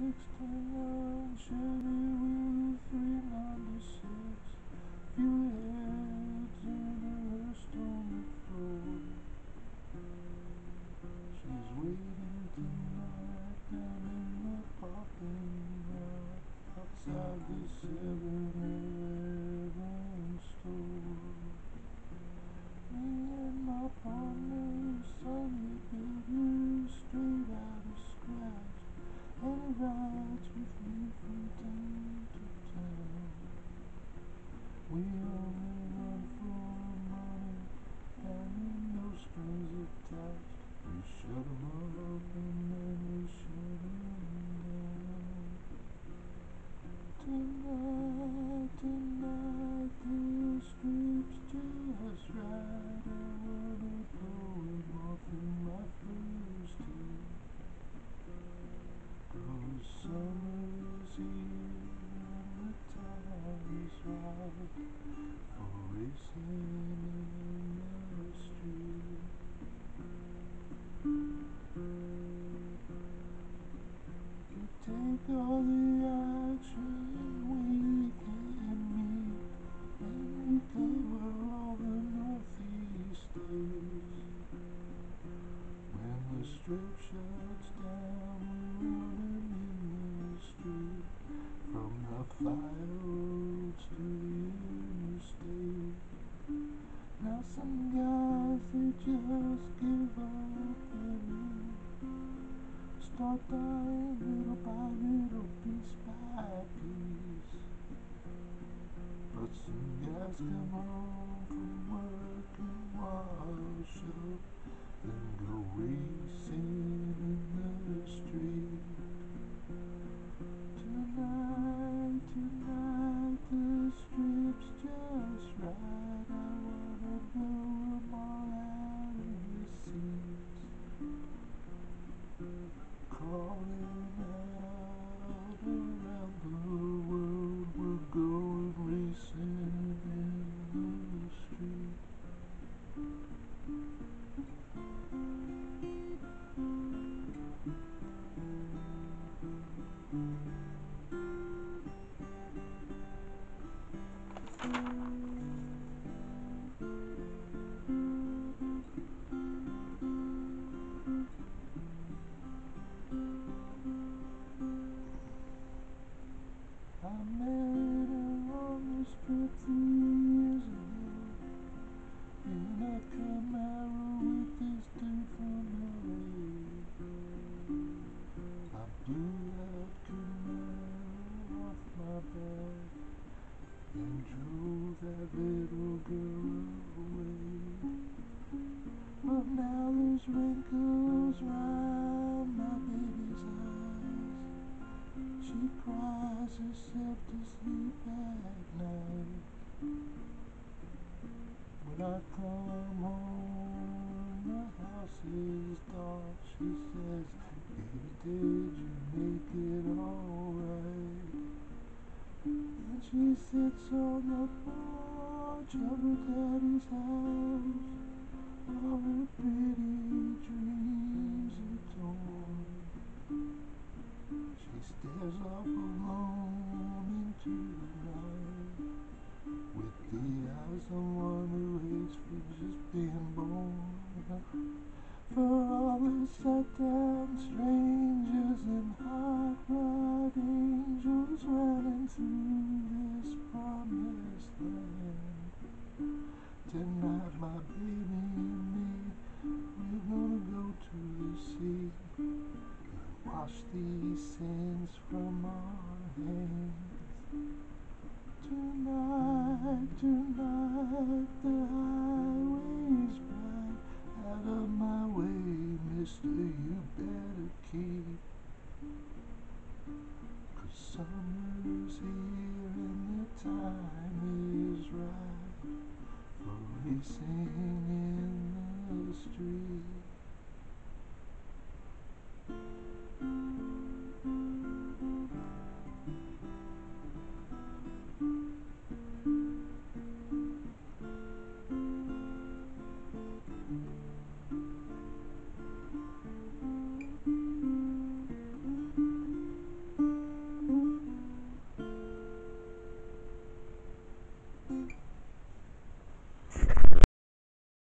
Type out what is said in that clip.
629 We all the action we can we cover all the. When the shuts down, we're running in the from the fire to interstate. Now some guys they just give up start dying little by little, piece by piece. But some guys come home from work and wash up, then go racing in the street. Mm-hmm. Off my back and drove that little girl away. But now there's wrinkles round my baby's eyes. She cries herself to sleep at night. When I come home, the house is dark. She says, Baby, did you make 손 아파 잠을 다리사 Tonight, the highway's bright. Out of my way, mister, you better keep. Cause summer's here and the time is right for racing in